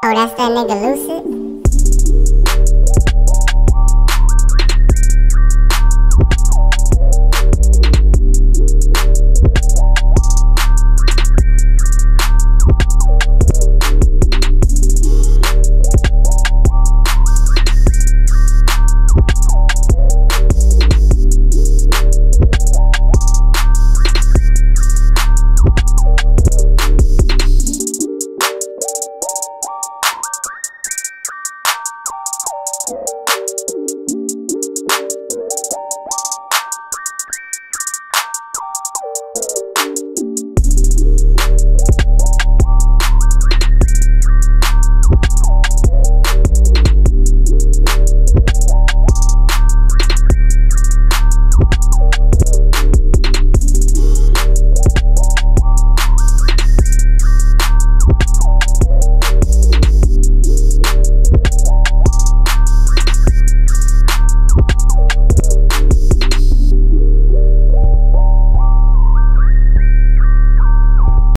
Oh, that's that nigga Lucid?